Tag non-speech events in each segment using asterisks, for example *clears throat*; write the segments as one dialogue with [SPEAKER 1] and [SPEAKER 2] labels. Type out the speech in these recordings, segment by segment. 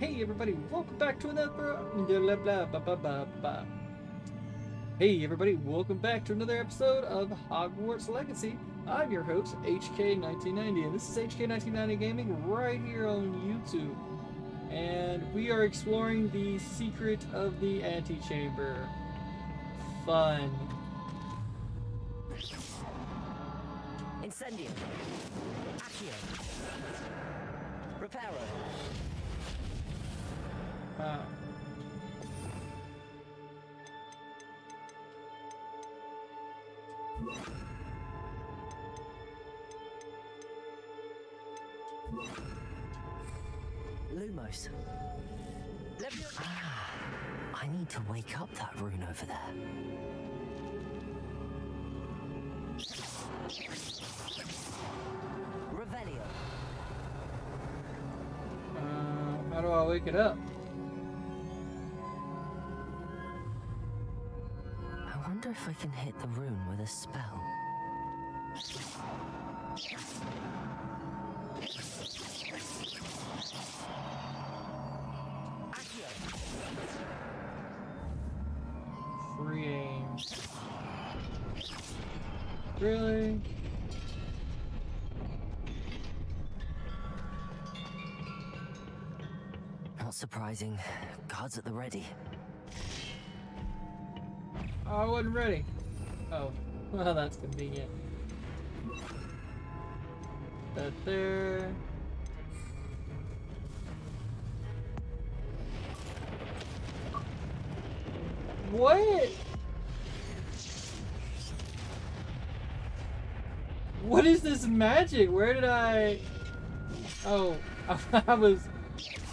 [SPEAKER 1] Hey everybody, welcome back to another blah, blah, blah, blah, blah, blah. Hey everybody, welcome back to another episode of Hogwarts Legacy. I'm your host, HK1990, and this is HK1990 Gaming right here on YouTube. And we are exploring the secret of the antechamber. Fun.
[SPEAKER 2] Incendium. Accio. Reparo. Lumos. Ah, I need to wake up that rune over there. Revelio.
[SPEAKER 1] uh, how do I wake it up?
[SPEAKER 2] Wonder if I can hit the rune with a spell.
[SPEAKER 1] Free aim. Really?
[SPEAKER 2] Not surprising. Guards at the ready.
[SPEAKER 1] Oh, I wasn't ready. Oh, *laughs* well, that's convenient. That there. What? What is this magic? Where did I? Oh, *laughs* I was,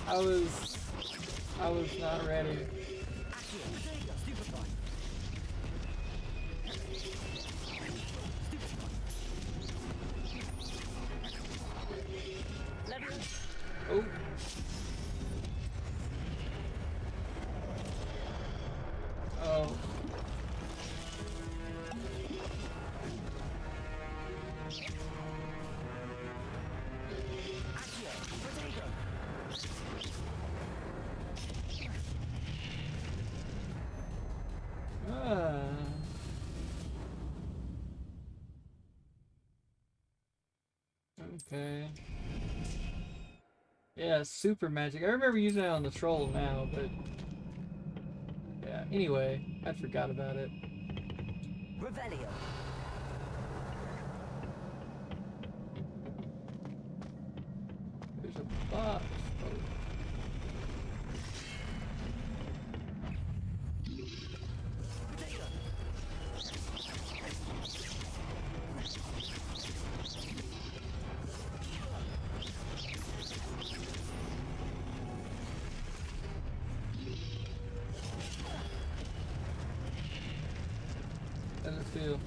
[SPEAKER 1] I was, I was not ready. Super magic. I remember using it on the troll now, but yeah. Anyway, I forgot about it. Feel?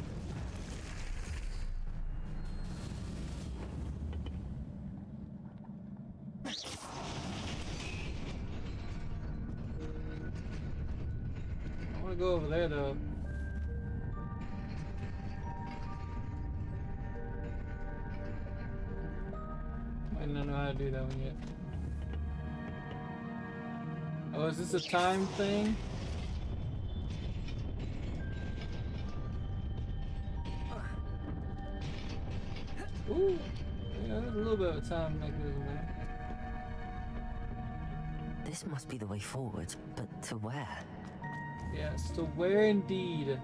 [SPEAKER 1] I want to go over there though. I don't know how to do that one yet. Oh, is this a time thing? There.
[SPEAKER 2] This must be the way forward, but to where?
[SPEAKER 1] Yes, to where indeed?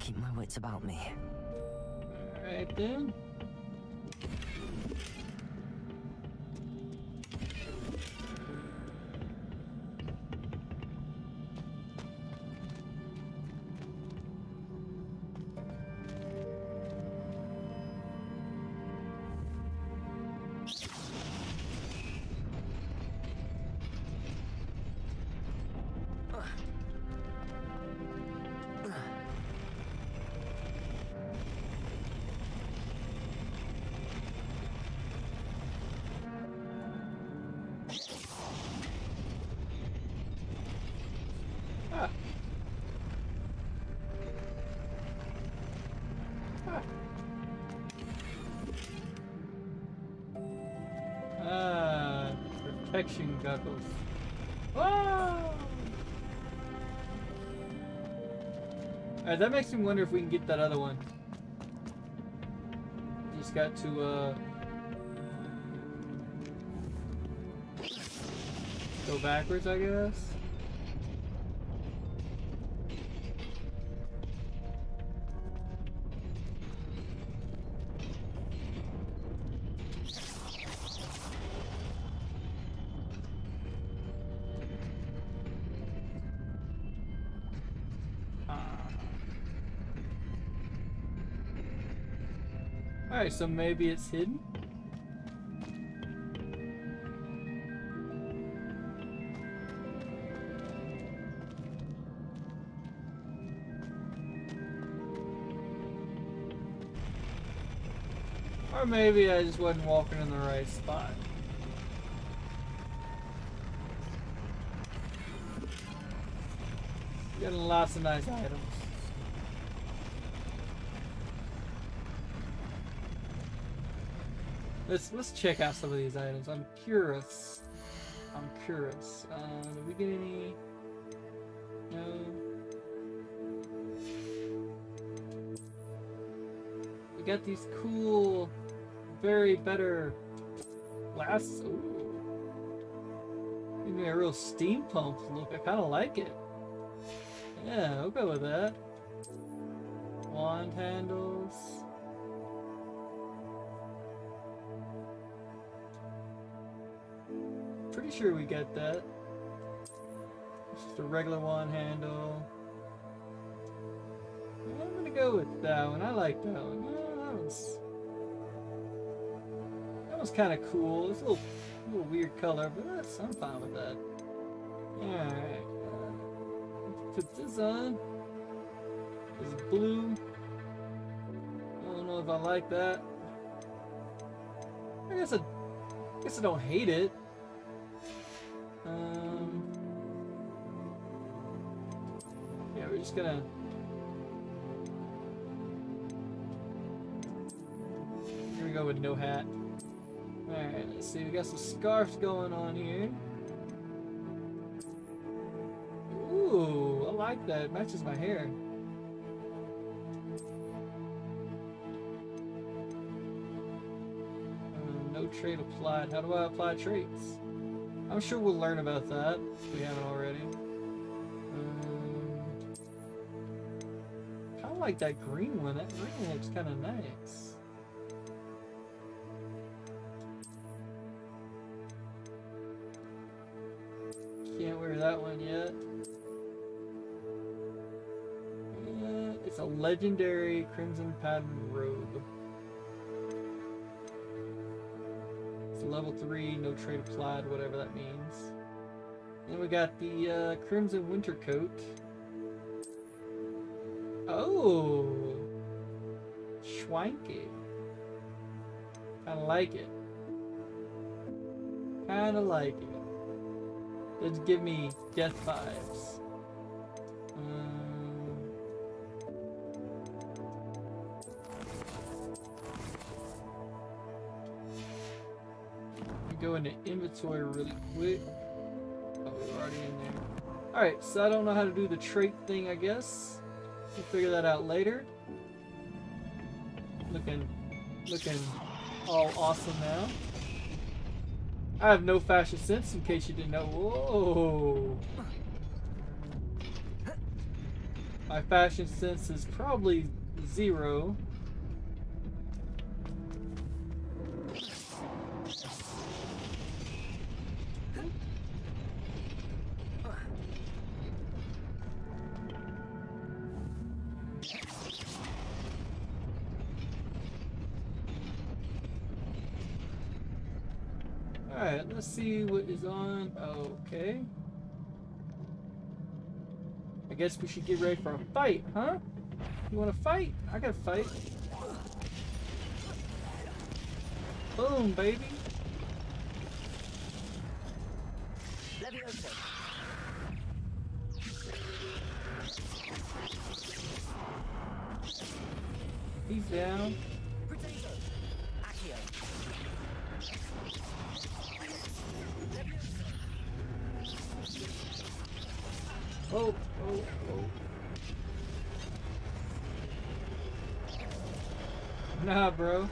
[SPEAKER 2] Keep my wits about me.
[SPEAKER 1] Alright then. Protection goggles. Ah! Alright, that makes me wonder if we can get that other one. Just got to, uh... Go backwards, I guess? So maybe it's hidden? Or maybe I just wasn't walking in the right spot. Getting lots of nice items. Let's let's check out some of these items. I'm curious. I'm curious. Uh, did we get any? No. We got these cool, very better glass. Give me a real steampunk look. I kind of like it. Yeah, I'll go with that. Wand handles. Sure we get that. It's Just a regular wand handle. I'm gonna go with that one. I like that one. Yeah, that was that was kind of cool. It's a little, little weird color, but that's I'm fine with that. All right. Uh, put this on. It's blue. I don't know if I like that. I guess I, I guess I don't hate it. Just gonna. Here we go with no hat. Alright, let's see. We got some scarves going on here. Ooh, I like that. It matches my hair. Uh, no trait applied. How do I apply traits? I'm sure we'll learn about that if we haven't already. Like that green one. That green looks kind of nice. Can't wear that one yet. Uh, it's a legendary crimson pattern robe. It's level 3, no trade applied, whatever that means. Then we got the uh, Crimson Winter Coat. Oh! Schwanky. Kinda like it. Kinda like it. Does give me death vibes. Um, go into inventory really quick. Oh, we're already in there. Alright, so I don't know how to do the trait thing, I guess. We'll figure that out later. Looking, looking all awesome now. I have no fashion sense, in case you didn't know. Whoa! My fashion sense is probably zero. Guess we should get ready for a fight, huh? You wanna fight? I gotta fight. Boom, baby. He's down. Oh, oh, oh. Nah, bro.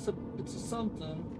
[SPEAKER 1] It's a it's a something.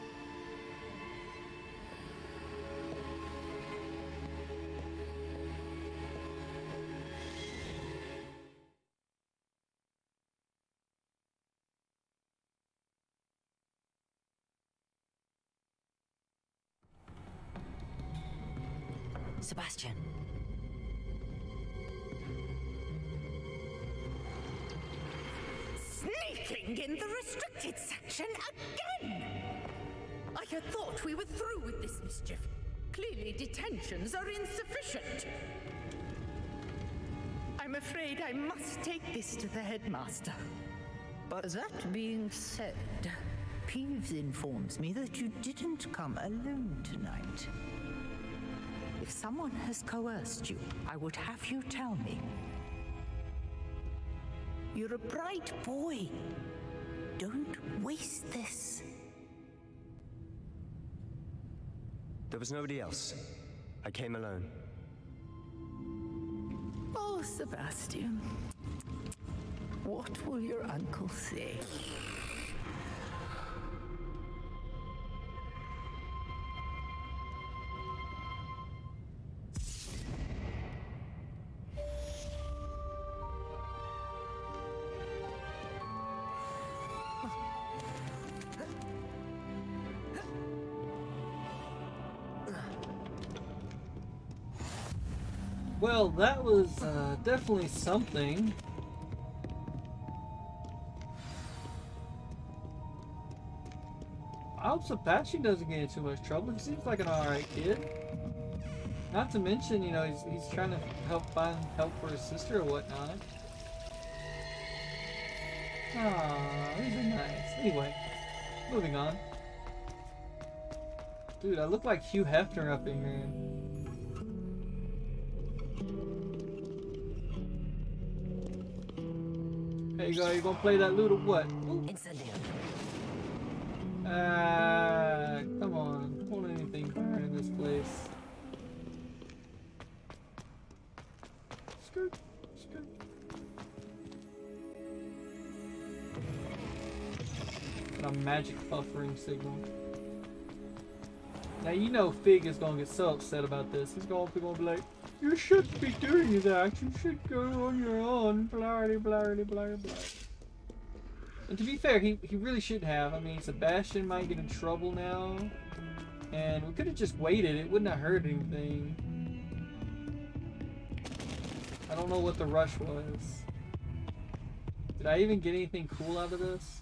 [SPEAKER 3] Informs me that you didn't come alone tonight. If someone has coerced you, I would have you tell me. You're a bright boy. Don't waste this.
[SPEAKER 4] There was nobody else. I came alone.
[SPEAKER 3] Oh, Sebastian. What will your uncle say?
[SPEAKER 1] Well, that was uh, definitely something. I hope Sebastian doesn't get in too much trouble. He seems like an alright kid. Not to mention, you know, he's, he's trying to help find help for his sister or whatnot. Aww, these are nice. Anyway, moving on. Dude, I look like Hugh Hefner up in here. You go, you gonna play that lute or what?
[SPEAKER 2] Incendio.
[SPEAKER 1] Ah, come on. Won't anything burn in this place? Skirt, skirt. Got a magic buffering signal. Now you know Fig is gonna get so upset about this. He's gonna be gonna be like, "You shouldn't be doing that. You should go on your own." Blardy, blardy, blardy, blardy. And to be fair, he, he really shouldn't have. I mean, Sebastian might get in trouble now. And we could have just waited. It wouldn't have hurt anything. I don't know what the rush was. Did I even get anything cool out of this?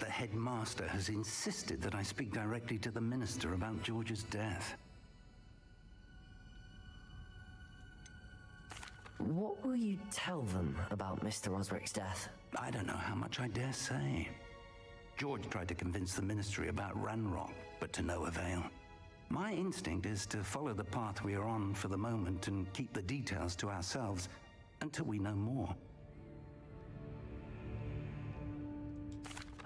[SPEAKER 5] The headmaster has insisted that I speak directly to the minister about George's death.
[SPEAKER 2] What will you tell them about Mr. Osric's death?
[SPEAKER 5] I don't know how much I dare say. George tried to convince the ministry about Ranrock, but to no avail. My instinct is to follow the path we are on for the moment and keep the details to ourselves until we know more.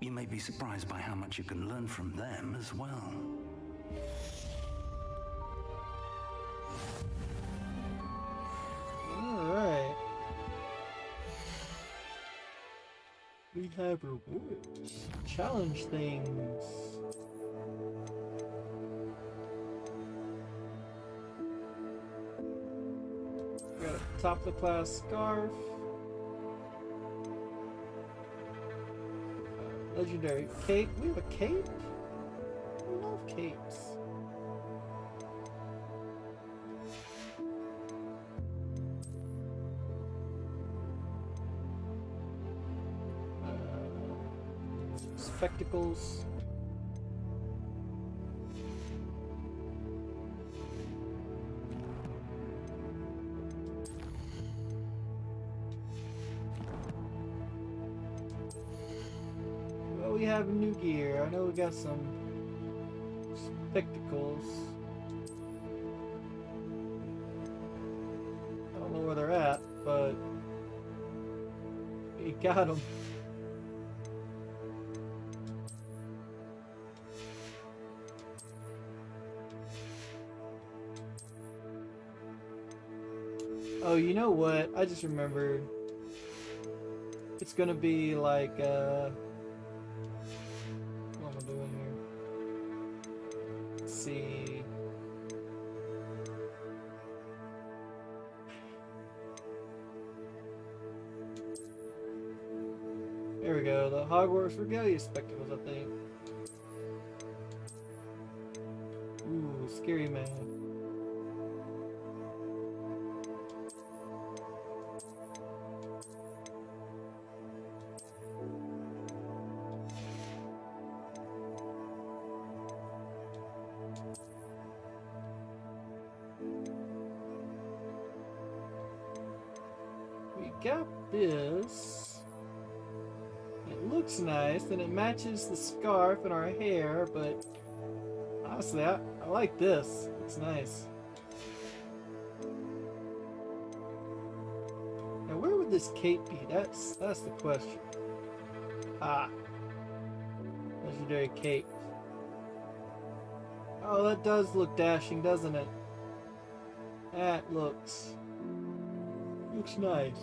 [SPEAKER 5] You may be surprised by how much you can learn from them as well.
[SPEAKER 1] Alright. We have rewards. Challenge things. Got a top of the class scarf. Legendary cape. We have a cape? I love capes. Uh, spectacles. I know we got some spectacles. I don't know where they're at, but we got them. Oh, you know what? I just remembered. It's gonna be like, uh... Regalia spectacles, I think. Ooh, scary man. Matches the scarf and our hair, but honestly, I, I like this. It's nice. Now, where would this cape be? That's that's the question. Ah, legendary cape. Oh, that does look dashing, doesn't it? That looks Looks nice.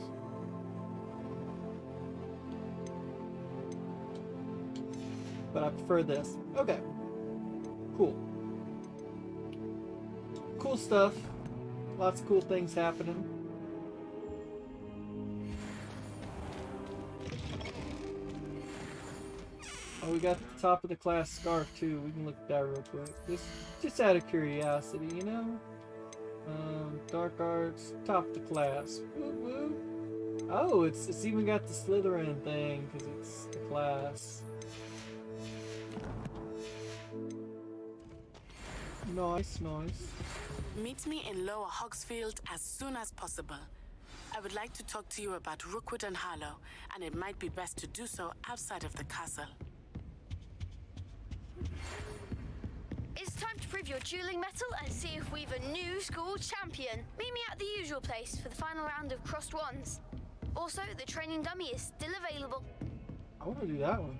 [SPEAKER 1] But I prefer this. Okay. Cool. Cool stuff. Lots of cool things happening. Oh, we got the top of the class scarf too. We can look at that real quick. Just, just out of curiosity, you know? Um, dark arts, top of the class. Woo woo. Oh, it's it's even got the Slytherin thing because it's the class. Nice, nice.
[SPEAKER 6] Meet me in Lower Hogsfield as soon as possible. I would like to talk to you about Rookwood and Harlow, and it might be best to do so outside of the castle.
[SPEAKER 7] It's time to prove your dueling mettle and see if we've a new school champion. Meet me at the usual place for the final round of crossed wands. Also, the training dummy is still available.
[SPEAKER 1] I want to do that one.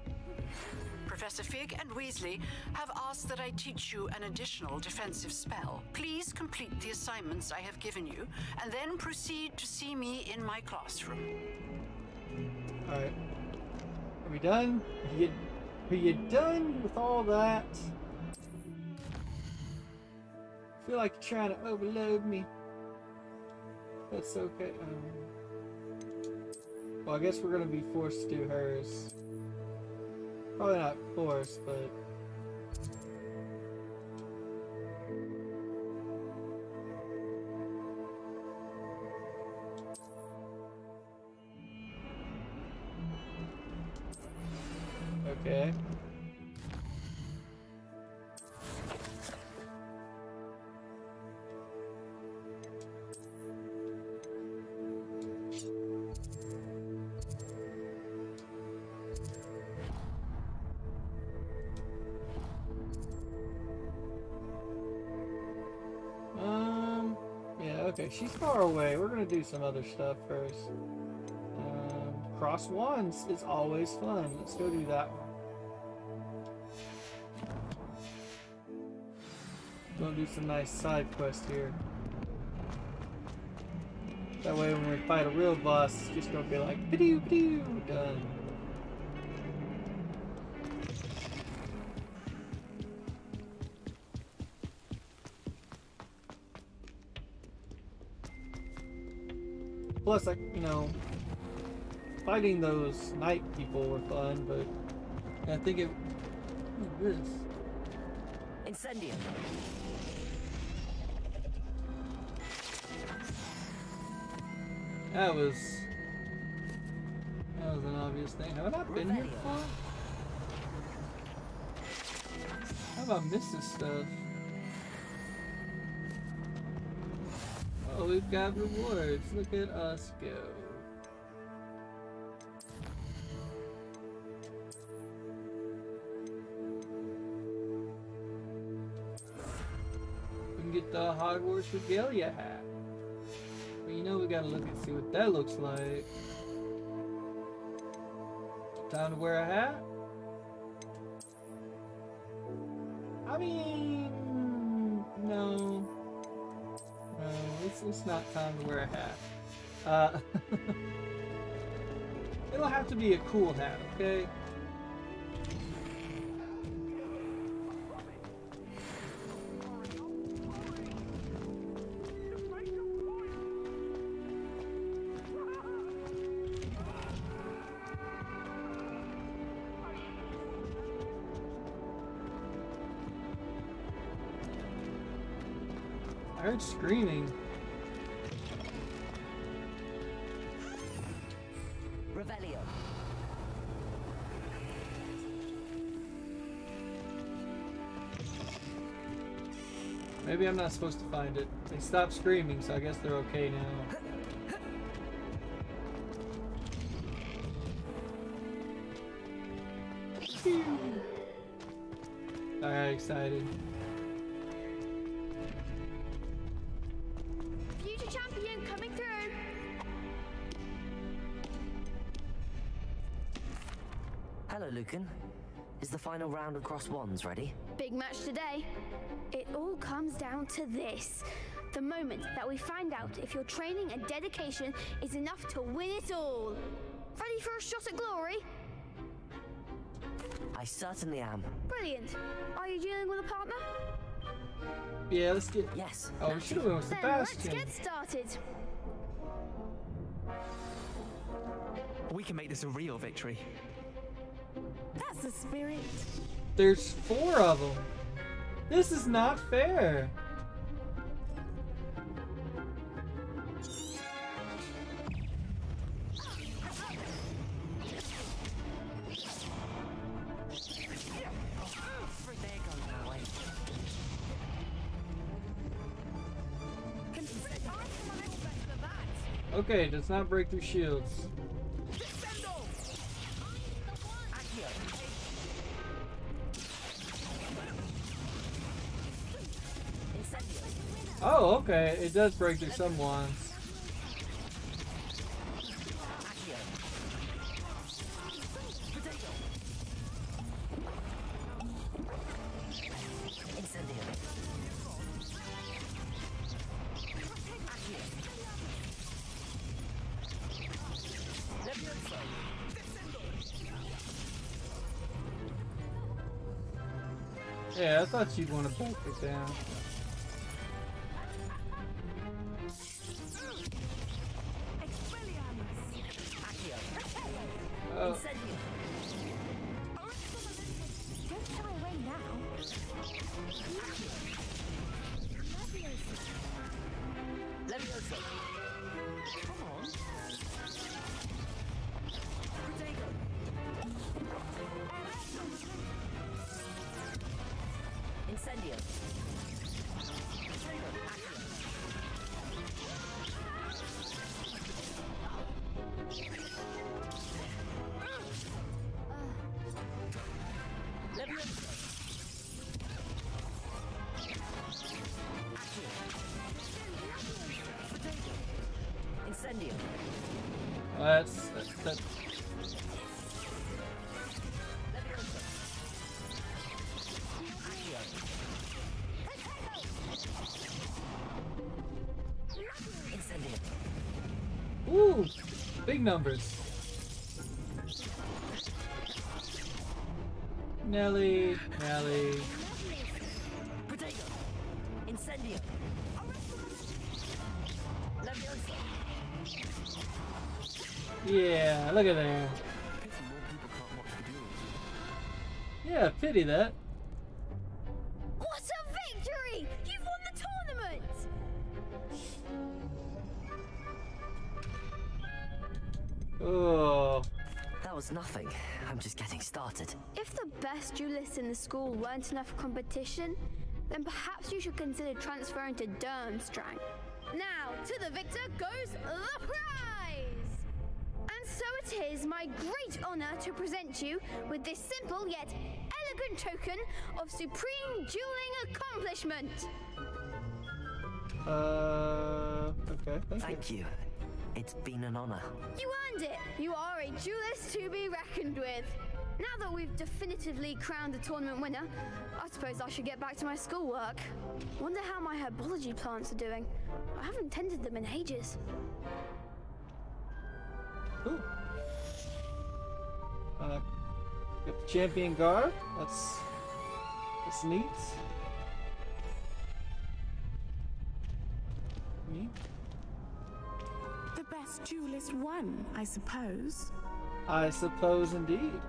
[SPEAKER 8] Professor Fig and Weasley have asked that I teach you an additional defensive spell. Please complete the assignments I have given you, and then proceed to see me in my classroom.
[SPEAKER 1] Alright. Are we done? Are you, are you done with all that? I feel like you're trying to overload me. That's okay. Um, well, I guess we're gonna be forced to do hers. Probably not forced, but... Okay. Okay, she's far away. We're gonna do some other stuff first. Um, cross wands is always fun. Let's go do that one. Gonna do some nice side quest here. That way when we fight a real boss, it's just gonna be like, pidoo, done. Plus, like, you know, fighting those night people were fun, but I think it. What is this?
[SPEAKER 2] Incendium.
[SPEAKER 1] That was. That was an obvious thing. Have I not been here before? How have I missed this stuff? We've got rewards. Look at us go. We can get the Hogwarts Regalia hat. But you know we gotta look and see what that looks like. Time to wear a hat? I mean, it's, not time to wear a hat. Uh, *laughs* it'll have to be a cool hat, okay? Not supposed to find it. They stopped screaming, so I guess they're okay now. Alright, excited.
[SPEAKER 7] Future champion coming through.
[SPEAKER 2] Hello, Lucan. Is the final round of cross wands ready?
[SPEAKER 7] Big big match today. It all comes down to this. The moment that we find out if your training and dedication is enough to win it all. Ready for a shot at glory?
[SPEAKER 2] I certainly am.
[SPEAKER 7] Brilliant. Are you dealing with a partner?
[SPEAKER 1] Yeah, let's get.
[SPEAKER 2] Yes.
[SPEAKER 1] Oh, we should have went with Sebastian.
[SPEAKER 7] let's get started.
[SPEAKER 9] We can make this a real victory.
[SPEAKER 10] That's the spirit.
[SPEAKER 1] There's four of them. This is not fair. Okay, does not break through shields. Oh, okay. It does break through some you'd want to break it down. Numbers. Nelly, Nelly.
[SPEAKER 2] Potato. Incendio.
[SPEAKER 1] Yeah, look at that. Yeah, pity that.
[SPEAKER 7] If the best duelists in the school weren't enough competition, then perhaps you should consider transferring to Durmstrang. Now, to the victor goes the prize! And so it is my great honor to present you with this simple yet elegant token of supreme dueling accomplishment.
[SPEAKER 1] Uh, okay, thank,
[SPEAKER 2] Thank you. It's been an honor.
[SPEAKER 7] You earned it! You are a duelist to be reckoned with. Now that we've definitively crowned the tournament winner, I suppose I should get back to my schoolwork. Wonder how my herbology plants are doing. I haven't tended them in ages.
[SPEAKER 1] Ooh. Uh, got the champion guard. That's that's neat. Neat.
[SPEAKER 10] The best duelist won, I suppose.
[SPEAKER 1] I suppose indeed.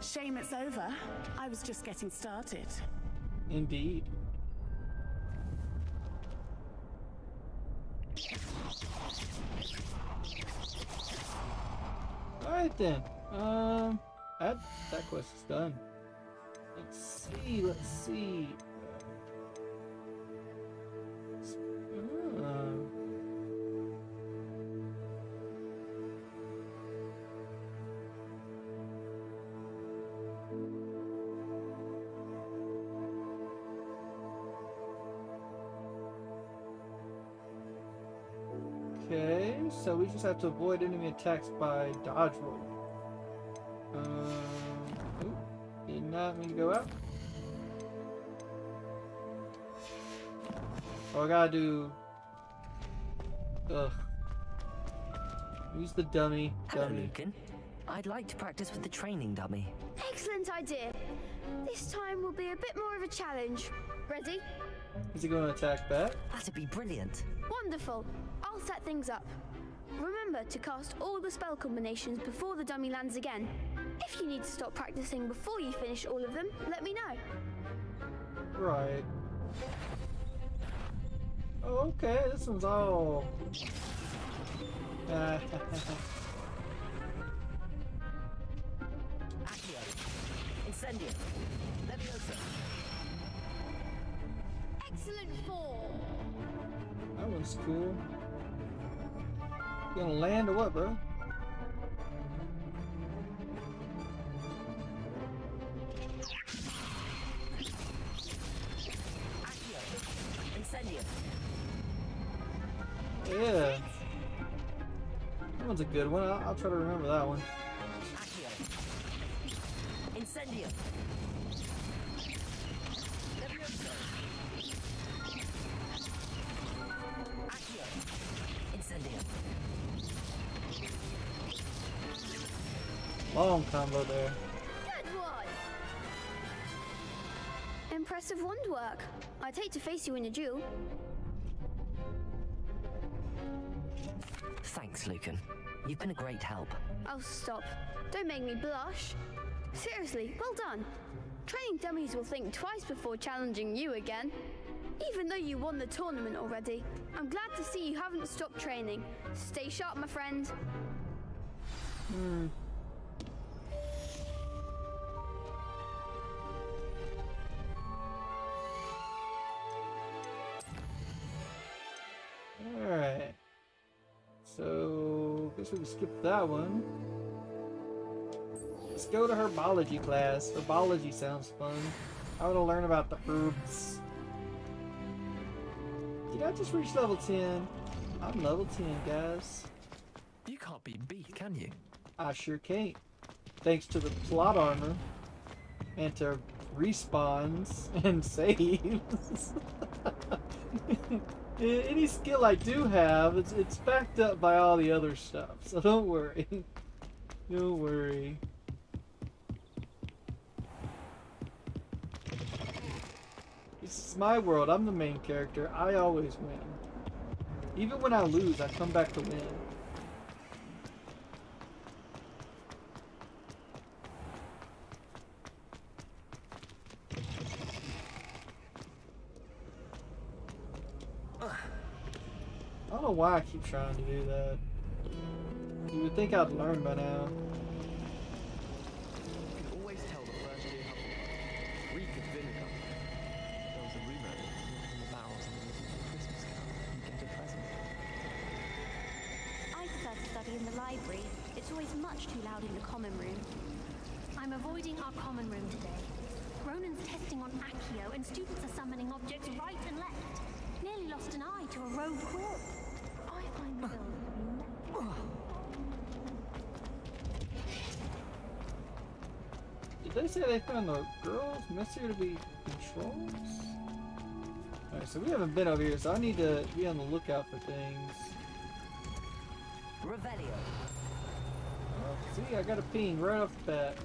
[SPEAKER 10] Shame it's over. I was just getting started.
[SPEAKER 1] Indeed. Alright then. Um that that quest is done. Let's see, let's see. Uh, Okay, so we just have to avoid enemy attacks by dodge roll. Uh, ooh, did not mean to go out. Oh, I gotta do... Ugh. Use the dummy. dummy.
[SPEAKER 2] Hello, Lucan. I'd like to practice with the training dummy.
[SPEAKER 7] Excellent idea. This time will be a bit more of a challenge. Ready?
[SPEAKER 1] Is he going to attack back?
[SPEAKER 2] That'd be brilliant.
[SPEAKER 7] Wonderful. I'll set things up. Remember to cast all the spell combinations before the dummy lands again. If you need to stop practicing before you finish all of them, let me know.
[SPEAKER 1] Right. Oh, okay, this one's all. *laughs* Uh,
[SPEAKER 2] Accio. Incendio. Leviosa.
[SPEAKER 7] Excellent form.
[SPEAKER 1] that one's cool. You gonna land or what, bro? Yeah. That one's a good one. I'll, I'll try to remember that one.
[SPEAKER 2] Incendio.
[SPEAKER 1] Long combo there.
[SPEAKER 7] Good one. Impressive wand work. I'd hate to face you in a duel.
[SPEAKER 2] Thanks, Lucan. You've been a great help.
[SPEAKER 7] Oh, stop. Don't make me blush. Seriously, well done. Training dummies will think twice before challenging you again. Even though you won the tournament already, I'm glad to see you haven't stopped training. Stay sharp, my friend.
[SPEAKER 1] Hmm. Guess we can skip that one. Let's go to herbology class. Herbology sounds fun. I want to learn about the herbs. Did I just reach level 10? I'm level 10, guys.
[SPEAKER 9] You can't be beat, can you?
[SPEAKER 1] I sure can't. Thanks to the plot armor. And to respawns *laughs* and saves. *laughs* Any skill I do have, it's, it's backed up by all the other stuff. So don't worry. *laughs* don't worry. This is my world. I'm the main character. I always win. Even when I lose, I come back to win. I don't know why I keep trying to do that. You would think I'd learn by now.
[SPEAKER 9] You can always tell the first year Hufflepuff reek of vinegar. There was a rumour that you open the barrels and listen to a Christmas carol and get a present.
[SPEAKER 11] I prefer to study in the library. It's always much too loud in the common room. I'm avoiding our common room today. Ronen's testing on Accio, and students are summoning objects right and left. Nearly lost an eye to a rogue quill.
[SPEAKER 1] Did they say they found the girls messier to be controls? Alright, so we haven't been over here, so I need to be on the lookout for things.
[SPEAKER 2] Revelio.
[SPEAKER 1] Oh, see, I got a ping right off the bat.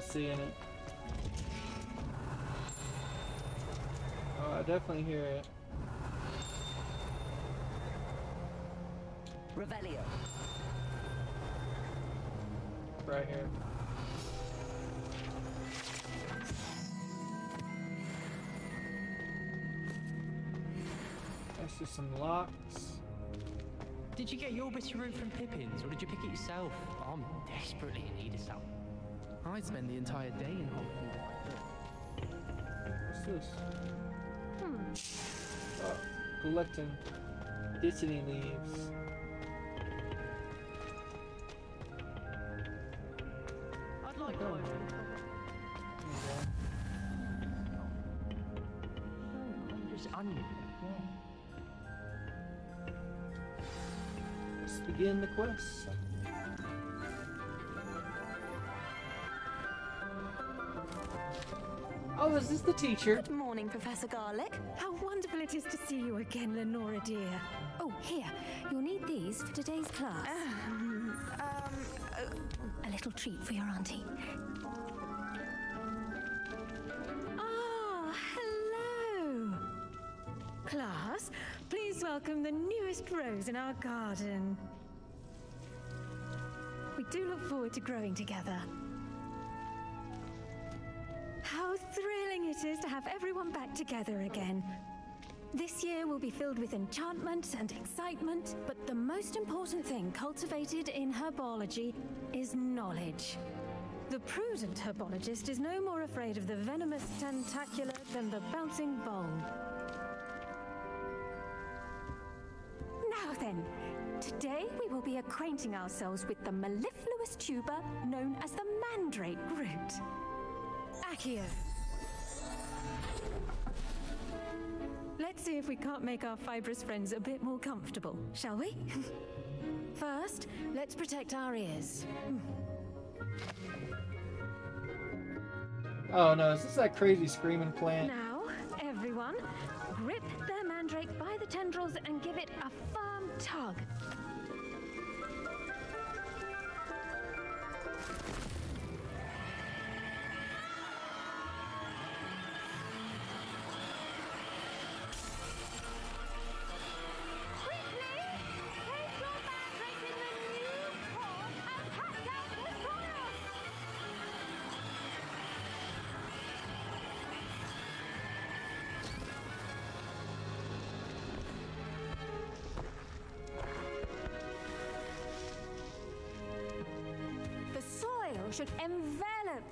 [SPEAKER 1] Not seeing it. Oh, I definitely hear it.
[SPEAKER 2] Revelio.
[SPEAKER 1] Right here. That's just some locks.
[SPEAKER 9] Did you get your bitty root from Pippins, or did you pick it yourself? I'm desperately in need of some. I spend the entire day in Hogwarts.
[SPEAKER 1] What's this?
[SPEAKER 7] Hmm.
[SPEAKER 1] Oh, collecting Dittany leaves.
[SPEAKER 9] I'd like
[SPEAKER 1] Oh.
[SPEAKER 9] to. was onion.
[SPEAKER 1] Let's begin the quest. Oh, is this the teacher?
[SPEAKER 12] Good morning, Professor Garlick. How wonderful it is to see you again, Lenora dear.
[SPEAKER 11] Oh, here. You'll need these for today's class.
[SPEAKER 12] Um, um, uh,
[SPEAKER 11] A little treat for your auntie.
[SPEAKER 12] Ah, hello. Class, please welcome the newest rose in our garden. We do look forward to growing together. Have everyone back together again. This year will be filled with enchantment and excitement, but the most important thing cultivated in herbology is knowledge. The prudent herbologist is no more afraid of the venomous tentacula than the bouncing bulb. Now then, today we will be acquainting ourselves with the mellifluous tuber known as the mandrake root. Accio. Let's see if we can't make our fibrous friends a bit more comfortable, shall we? *laughs* First, let's protect our ears.
[SPEAKER 1] Oh no, is this that crazy screaming plant?
[SPEAKER 12] Now, everyone, grip their mandrake by the tendrils and give it a firm tug.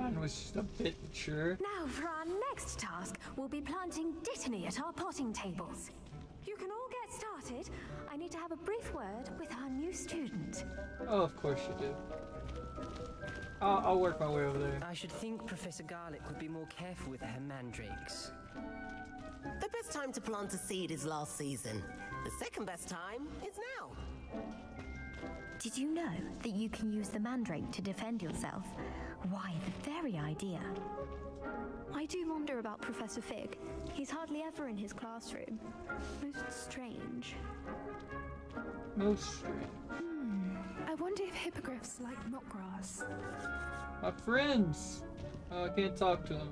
[SPEAKER 1] Mine was just a bit mature.
[SPEAKER 12] Now, for our next task, we'll be planting Dittany at our potting tables. You can all get started. I need to have a brief word with our new student.
[SPEAKER 1] Oh, of course you do. I'll, I'll work my way over there.
[SPEAKER 9] I should think Professor Garlick would be more careful with her mandrakes.
[SPEAKER 13] The best time to plant a seed is last season. The second best time is now.
[SPEAKER 11] Did you know that you can use the mandrake to defend yourself? Why, the very idea.
[SPEAKER 7] I do wonder about Professor Fig. He's hardly ever in his classroom. Most strange.
[SPEAKER 1] Most strange.
[SPEAKER 10] Hmm. I wonder if hippogriffs like knotgrass.
[SPEAKER 1] My friends! Oh, I can't talk to them.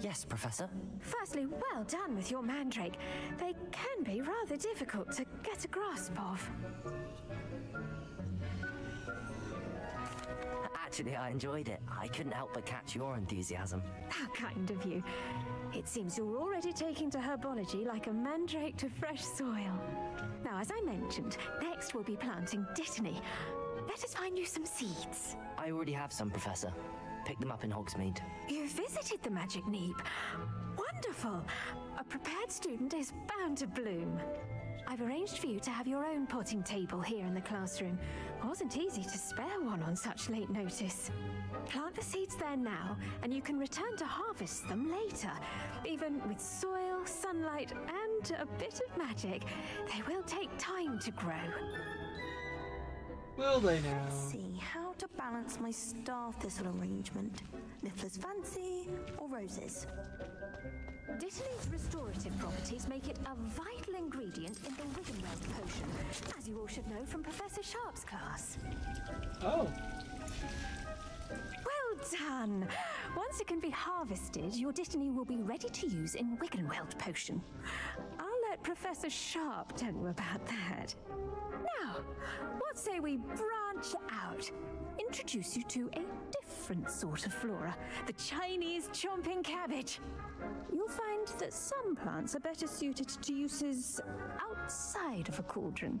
[SPEAKER 2] Yes, Professor.
[SPEAKER 12] Firstly, well done with your mandrake. They can be rather difficult to get a grasp of.
[SPEAKER 2] Actually, I enjoyed it. I couldn't help but catch your enthusiasm.
[SPEAKER 12] How kind of you. It seems you're already taking to herbology like a mandrake to fresh soil. Now, as I mentioned, next we'll be planting Dittany. Let us find you some seeds.
[SPEAKER 2] I already have some, Professor. Pick them up in Hogsmeade.
[SPEAKER 12] You visited the Magic Neep. Wonderful. A prepared student is bound to bloom. I've arranged for you to have your own potting table here in the classroom. Wasn't easy to spare one on such late notice. Plant the seeds there now, and you can return to harvest them later. Even with soil, sunlight, and a bit of magic, they will take time to grow.
[SPEAKER 1] Will they now?
[SPEAKER 14] Let's see how to balance my star thistle arrangement. Niffler's fancy or roses?
[SPEAKER 12] Dittany's restorative properties make it a vital ingredient in the Wiggenweld potion, as you all should know from Professor Sharp's class.
[SPEAKER 1] Oh.
[SPEAKER 12] Well done! Once it can be harvested, your Dittany will be ready to use in Wiggenweld potion. Professor Sharp tell you about that. Now, what say we branch out? Introduce you to a different sort of flora, the Chinese chomping cabbage. You'll find that some plants are better suited to uses outside of a cauldron.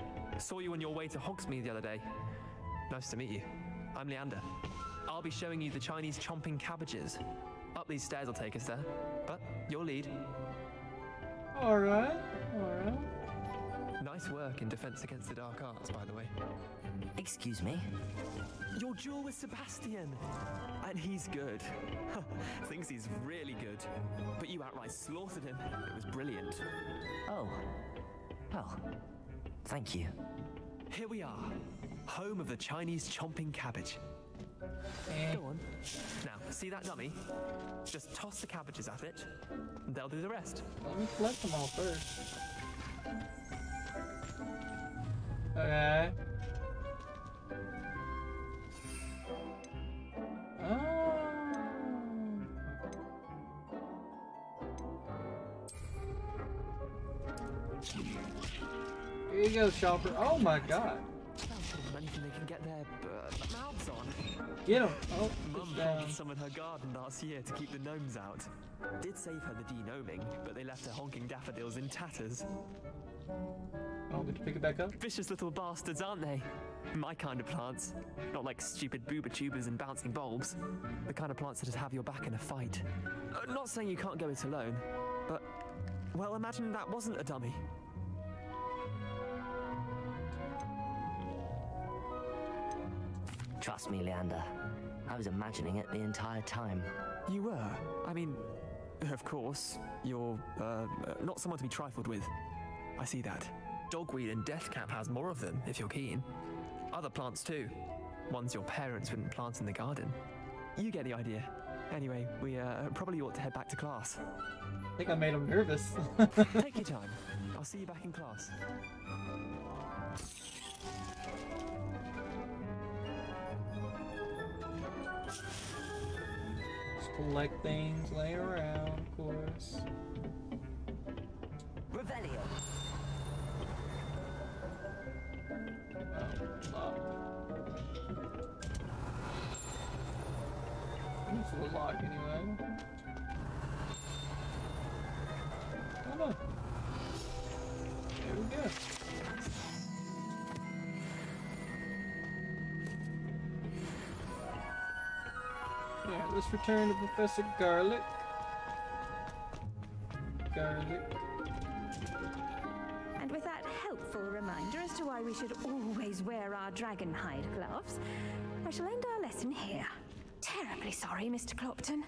[SPEAKER 9] Saw you on your way to Hogsmeade the other day. Nice to meet you. I'm Leander. I'll be showing you the Chinese chomping cabbages. Up these stairs will take us there. But your lead.
[SPEAKER 1] Alright, alright.
[SPEAKER 9] Nice work in Defense Against the Dark Arts, by the way.
[SPEAKER 2] Excuse me?
[SPEAKER 9] Your duel with Sebastian! And he's good. *laughs* Thinks he's really good. But you outright slaughtered him. It was brilliant.
[SPEAKER 2] Oh. Well, thank you.
[SPEAKER 9] Here we are. Home of the Chinese chomping cabbage. Go on. Now, see that dummy? Just toss the cabbages at it, and they'll do the rest.
[SPEAKER 1] Let me collect them all first. Okay. Go, Chopper. Oh my god.
[SPEAKER 9] Anything they can get their mouths on.
[SPEAKER 1] Get him. Oh,
[SPEAKER 9] Mum planted some in her garden last year to keep the gnomes out. Did save her the denoming, but they left her honking daffodils in tatters.
[SPEAKER 1] Oh, did you pick it back up?
[SPEAKER 9] Vicious little bastards, aren't they? My kind of plants. Not like stupid bubotubers and bouncing bulbs. The kind of plants that just have your back in a fight. Uh, not saying you can't go it alone, but, well, imagine that wasn't a dummy.
[SPEAKER 2] Trust me, Leander. I was imagining it the entire time.
[SPEAKER 9] You were? I mean, of course, you're uh, not someone to be trifled with. I see that. Dogweed and Deathcap has more of them, if you're keen. Other plants too. Ones your parents wouldn't plant in the garden. You get the idea. Anyway, we uh, probably ought to head back to class.
[SPEAKER 1] I think I made him nervous.
[SPEAKER 9] Take your time. *laughs* I'll see you back in class.
[SPEAKER 1] Collect things, lay around, of course.
[SPEAKER 2] Revelio.
[SPEAKER 1] Oh. This will lock let's return to Professor Garlick. Garlick.
[SPEAKER 12] And with that helpful reminder as to why we should always wear our dragon hide gloves, I shall end our lesson here. Terribly sorry, Mr. Clopton.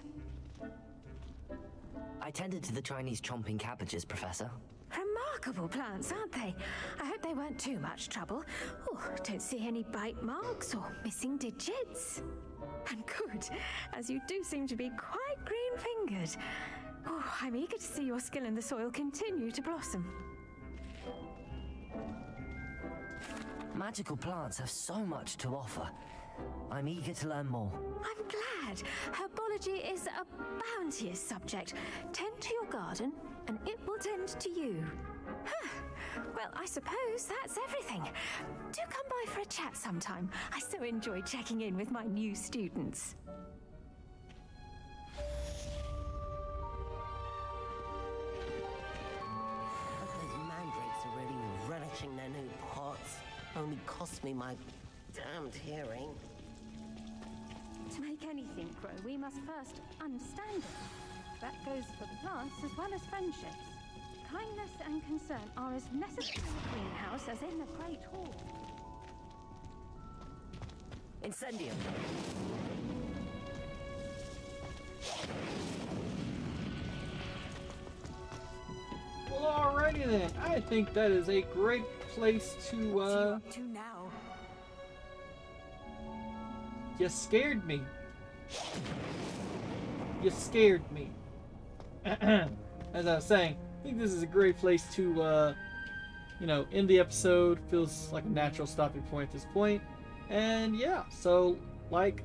[SPEAKER 2] I tended to the Chinese chomping cabbages, Professor.
[SPEAKER 12] Remarkable plants, aren't they? I hope they weren't too much trouble. Oh, don't see any bite marks or missing digits. And good, as you do seem to be quite green-fingered. Oh, I'm eager to see your skill in the soil continue to blossom.
[SPEAKER 2] Magical plants have so much to offer. I'm eager to learn more.
[SPEAKER 12] I'm glad. Herbology is a bounteous subject. Tend to your garden, and it will tend to you. Huh. Well, I suppose that's everything. Do come by for a chat sometime. I so enjoy checking in with my new students.
[SPEAKER 13] Those mandrakes are really relishing their new pots. Only cost me my damned hearing.
[SPEAKER 12] To make anything grow, we must first understand it. That goes for plants as well as friendships. Kindness and concern are as necessary in the greenhouse as in the Great Hall.
[SPEAKER 2] Incendium.
[SPEAKER 1] Well, alrighty then. I think that is a great place to, uh...
[SPEAKER 10] to now?
[SPEAKER 1] You scared me. You scared me. *clears throat* As I was saying, think this is a great place to, uh, you know, end the episode. Feels like a natural stopping point at this point. And yeah, so like,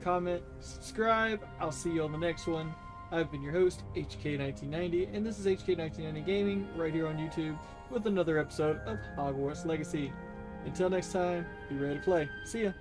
[SPEAKER 1] comment, subscribe. I'll see you on the next one. I've been your host, HK1990, and this is HK1990 Gaming right here on YouTube with another episode of Hogwarts Legacy. Until next time, be ready to play. See ya.